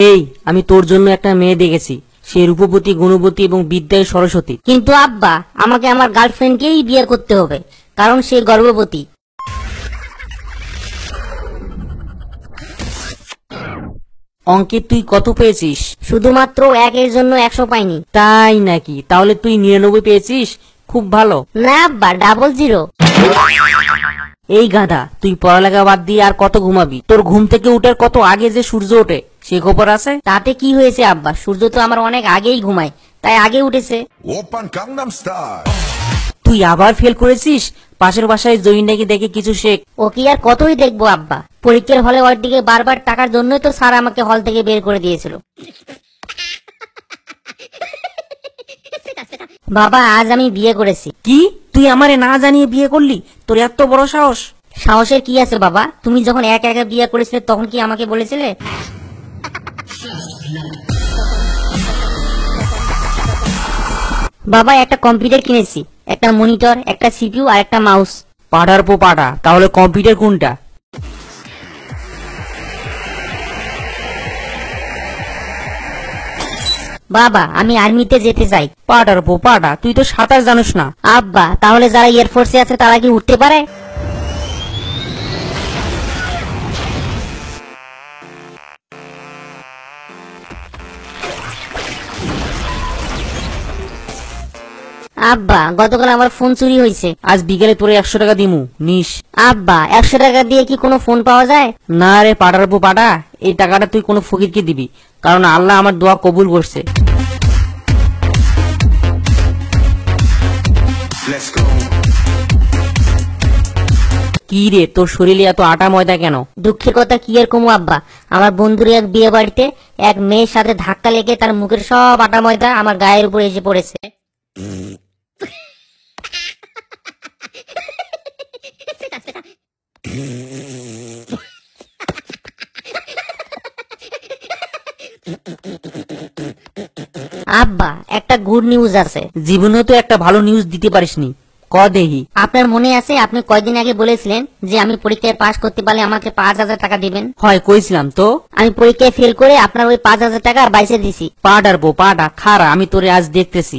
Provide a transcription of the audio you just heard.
এই আমি তোর জন্য একটা মেয়ে দেখেছি। সে রূপবতী গুণবতী এবং বিদ্যায় সরস্বতী। কিন্তু আব্বা আমাকে আমার গার্লফ্রেন্ডকেই বিয়ে করতে হবে কারণ সে গর্ভবতী। অঙ্কে তুই কত পেয়েছিস? শুধুমাত্র একের জন্য একশো পাইনি। তাই নাকি? তাহলে তুই নিরানব্বই পেয়েছিস? খুব ভালো। না আব্বা ডাবল জিরো এই গাধা তুই পড়ালেখা বাদ দিয়ে আর কত ঘুমাবি? তোর ঘুম থেকে উঠার কত আগে যে সূর্য ওঠে? সে খবর আছে? তাতে কি হয়েছে আব্বা? সূর্য তো আমার অনেক আগেই ঘুমায় তাই আগে উঠেছে। তুই আবার ফেল করেছিস? পাশের বাসায় নাকি দেখে কিছু শেখ। ও কি আর কতই দেখব আব্বা? পরীক্ষার হলে ওর দিকে বারবার টাকার জন্যই তো স্যার আমাকে হল থেকে বের করে দিয়েছিল। বাবা আজ আমি বিয়ে করেছি। কি? তুই আমারে না জানিয়ে বিয়ে করলি? তোর এত বড় সাহস। সাহসের কি আছে বাবা? তুমি যখন এক একা বিয়ে করেছিলে তখন কি আমাকে বলেছিলে? বাবা একটা কম্পিউটার কিনেছি। একটা মনিটর একটা সিপিইউ আর একটা মাউস পাড়ার পো পাড়া তাহলে কম্পিউটার কোনটা? বাবা আমি আর্মিতে যেতে চাই। পাড়ার পো পাড়া তুই তো সাঁতার জানিস না। আব্বা তাহলে যারা এয়ারফোর্সে আছে তারা কি উঠতে পারে? আব্বা গতকাল আমার ফোন চুরি হয়েছে আজ বিকেলে তোরে একশো টাকা দিমু। নিস। আব্বা একশো টাকা দিয়ে কি কোনো ফোন পাওয়া যায়? না রে পাড়ার পো পাড়া এই টাকাটা তুই কোনো ফকিরকে দিবি কারণ আল্লাহ আমার দোয়া কবুল করছে। কি রে তোর শরীরে এত আটা ময়দা কেন? দুঃখের কথা কি আর কমু আব্বা? আমার বন্ধুর এক বিয়ে বাড়িতে এক মেয়ের সাথে ধাক্কা লেগে তার মুখের সব আটা ময়দা আমার গায়ের উপর এসে পড়েছে। আব্বা একটা গুড নিউজ আছে। জীবনে তো একটা ভালো নিউজ দিতে পারিসনি। ক দেহি? আপনার মনে আছে আপনি কয়দিন আগে বলেছিলেন যে আমি পরীক্ষায় পাশ করতে পারলে আমাকে পাঁচ হাজার টাকা দিবেন? হয় কইছিলাম তো। আমি পরীক্ষায় ফেল করে আপনার ওই পাঁচ হাজার টাকা বাইসে দিছি। পাড়ার বো পাড়া খারা আমি তোরে আজ দেখতেছি।